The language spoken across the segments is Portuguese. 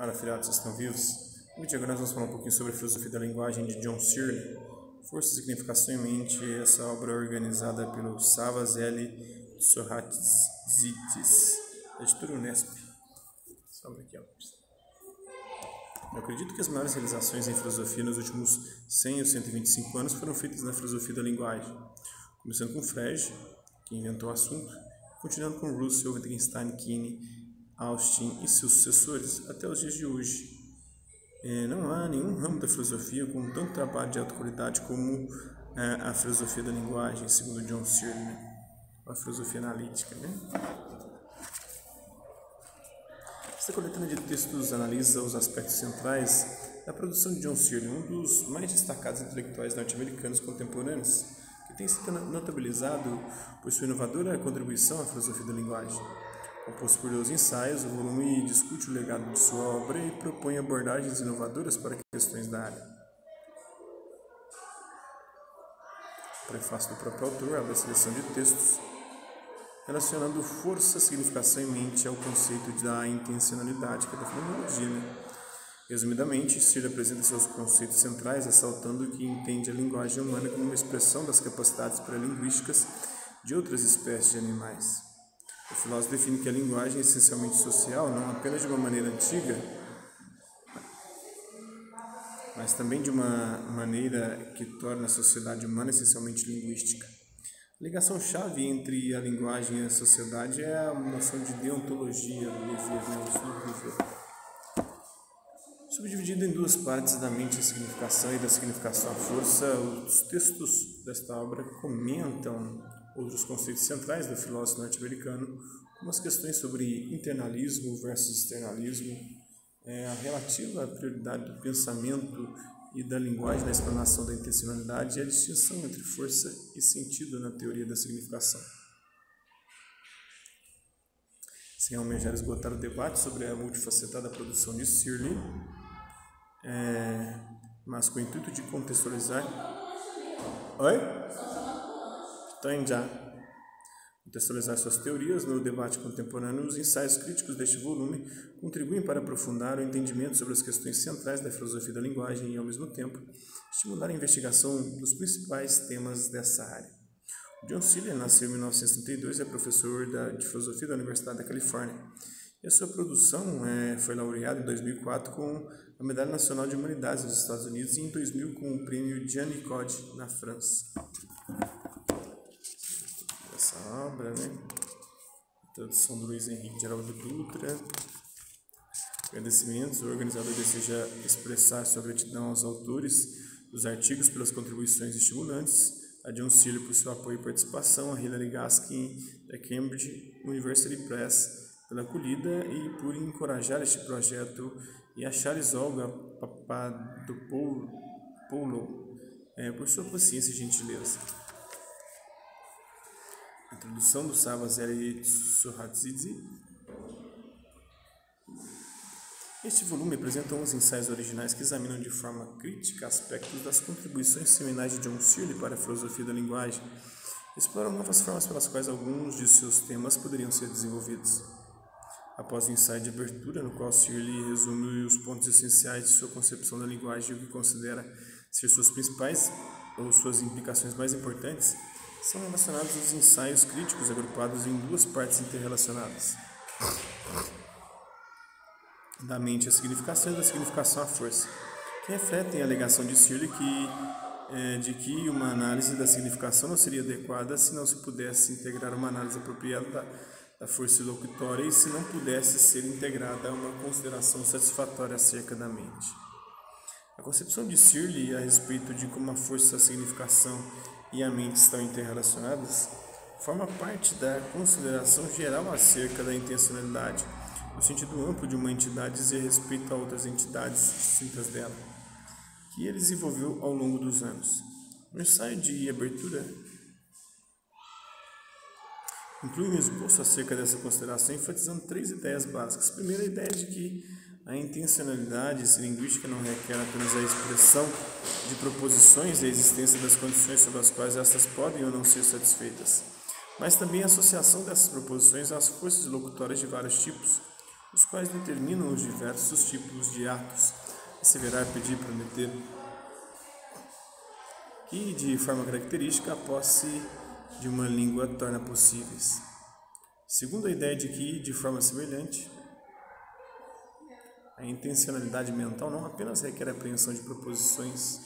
Fala, filhotes, vocês estão vivos? Vídeo agora nós vamos falar um pouquinho sobre a filosofia da linguagem de John Searle. Força e significação em mente, essa obra é organizada pelo Savas L. Editora Unesp. Essa obra aqui, ó. Eu acredito que as maiores realizações em filosofia nos últimos 100 ou 125 anos foram feitas na filosofia da linguagem, começando com Frege, que inventou o assunto, continuando com Russell, Wittgenstein, Keane, Austin e seus sucessores até os dias de hoje. É, não há nenhum ramo da filosofia com tanto trabalho de alta qualidade como é, a filosofia da linguagem, segundo John Searle, né? a filosofia analítica. Né? Esta coletânea de textos analisa os aspectos centrais da produção de John Searle, um dos mais destacados intelectuais norte-americanos contemporâneos, que tem sido notabilizado por sua inovadora contribuição à filosofia da linguagem. Composto por 12 ensaios, o volume discute o legado de sua obra e propõe abordagens inovadoras para questões da área. Prefácio do próprio autor abre a seleção de textos relacionando força, significação e mente ao conceito da intencionalidade, que é da fenomenologia. Né? Resumidamente, Sir apresenta seus conceitos centrais, ressaltando que entende a linguagem humana como uma expressão das capacidades pré-linguísticas de outras espécies de animais. O filósofo define que a linguagem é essencialmente social, não apenas de uma maneira antiga, mas também de uma maneira que torna a sociedade humana essencialmente linguística. A ligação-chave entre a linguagem e a sociedade é a noção de deontologia do né, viver. Subdividido em duas partes da mente a significação e da significação a força, os textos desta obra comentam outros conceitos centrais do filósofo norte-americano, como as questões sobre internalismo versus externalismo, é, a relativa prioridade do pensamento e da linguagem na explanação da intencionalidade e a distinção entre força e sentido na teoria da significação. Sem almejar esgotar o debate sobre a multifacetada produção de Searle, é, mas com o intuito de contextualizar. Oi? Estou já. Contextualizar suas teorias no debate contemporâneo, os ensaios críticos deste volume contribuem para aprofundar o entendimento sobre as questões centrais da filosofia da linguagem e, ao mesmo tempo, estimular a investigação dos principais temas dessa área. John Seeley nasceu em 1962 e é professor de filosofia da Universidade da Califórnia. E a sua produção é, foi laureada em 2004 com a Medalha Nacional de Humanidades dos Estados Unidos e em 2000 com o prêmio Gianni Code na França essa obra, né? Tradução do Luiz Henrique Geraldo Dutra. Agradecimentos. O organizador deseja expressar sua gratidão aos autores dos artigos pelas contribuições estimulantes, a John Searle por seu apoio e participação, a Hilary Gaskin da Cambridge University Press pela acolhida e por encorajar este projeto e a Charles Olga Papadopoulou é, por sua paciência e gentileza. Introdução do Savazeli Sohadzidzi. Este volume apresenta 11 ensaios originais que examinam de forma crítica aspectos das contribuições seminais de John Searle para a filosofia da linguagem exploram novas formas pelas quais alguns de seus temas poderiam ser desenvolvidos. Após o ensaio de abertura, no qual Searle resume os pontos essenciais de sua concepção da linguagem e o que considera ser suas principais ou suas implicações mais importantes, são relacionados aos ensaios críticos agrupados em duas partes interrelacionadas. Da mente a significação e da significação a força, que refletem a alegação de Searle que, é, de que uma análise da significação não seria adequada se não se pudesse integrar uma análise apropriada da, da força locutória e se não pudesse ser integrada uma consideração satisfatória acerca da mente. A concepção de Searle a respeito de como a força, a significação e a mente estão interrelacionadas forma parte da consideração geral acerca da intencionalidade, no sentido amplo de uma entidade dizer respeito a outras entidades distintas dela, que ele desenvolveu ao longo dos anos. O ensaio de abertura inclui um esboço acerca dessa consideração, enfatizando três ideias básicas. A primeira, a ideia de que a intencionalidade linguística não requer apenas a expressão de proposições e a existência das condições sobre as quais estas podem ou não ser satisfeitas, mas também a associação dessas proposições às forças locutórias de vários tipos, os quais determinam os diversos tipos de atos, asseverar, pedir, prometer, e, de forma característica, a posse de uma língua torna possíveis. Segundo a ideia de que, de forma semelhante, a intencionalidade mental não apenas requer a apreensão de proposições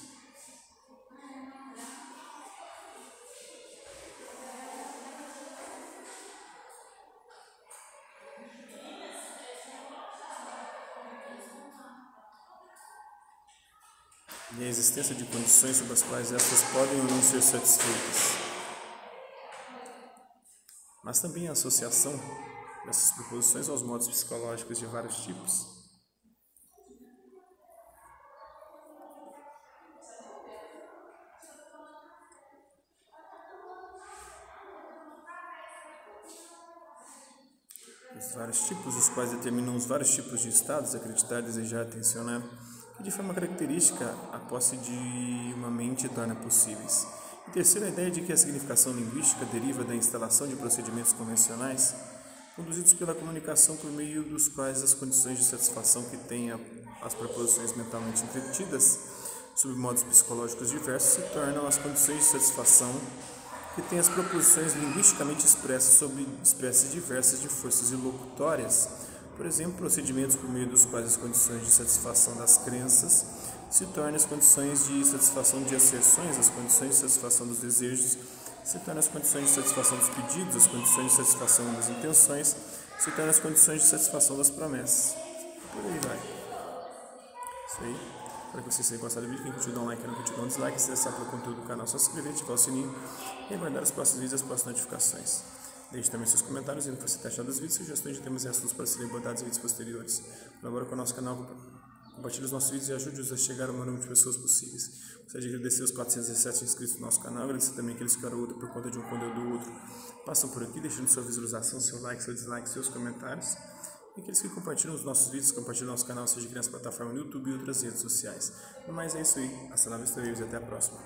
e a existência de condições sob as quais estas podem ou não ser satisfeitas, mas também a associação dessas proposições aos modos psicológicos de vários tipos. Os vários tipos, os quais determinam os vários tipos de estados, acreditar, desejar, tensionar que de forma característica a posse de uma mente torna possíveis. E terceiro, a ideia de que a significação linguística deriva da instalação de procedimentos convencionais conduzidos pela comunicação por meio dos quais as condições de satisfação que têm as proposições mentalmente entretidas sob modos psicológicos diversos se tornam as condições de satisfação que têm as proposições linguisticamente expressas sob espécies diversas de forças ilocutórias por exemplo, procedimentos por meio dos quais as condições de satisfação das crenças se tornam as condições de satisfação de asserções, as condições de satisfação dos desejos se tornam as condições de satisfação dos pedidos, as condições de satisfação das intenções se tornam as condições de satisfação das promessas. Por aí vai. Isso aí. Espero que vocês tenham gostado do vídeo. Quem curtiu, dá um like, não curtiu, dá um dislike. Se interessar pelo conteúdo do canal, só se inscrever, ativar o sininho e aguardar os próximos vídeos e as próximas notificações. Deixe também seus comentários dizendo que você está dos vídeos, sugestões de temas e assuntos para serem abordados em vídeos posteriores. Colabore com o nosso canal, compartilhe os nossos vídeos e ajude-os a chegar ao maior número de pessoas possíveis. Gostaria de agradecer os 417 inscritos no nosso canal, agradecer também aqueles que ficaram outro por conta de um conteúdo ou outro. Passam por aqui, deixando sua visualização, seu like, seu dislike, seus comentários. E aqueles que compartilham os nossos vídeos, compartilham nosso canal, seja aqui nas plataformas no YouTube e outras redes sociais. No mais é isso aí. Hasta lá, e até a próxima.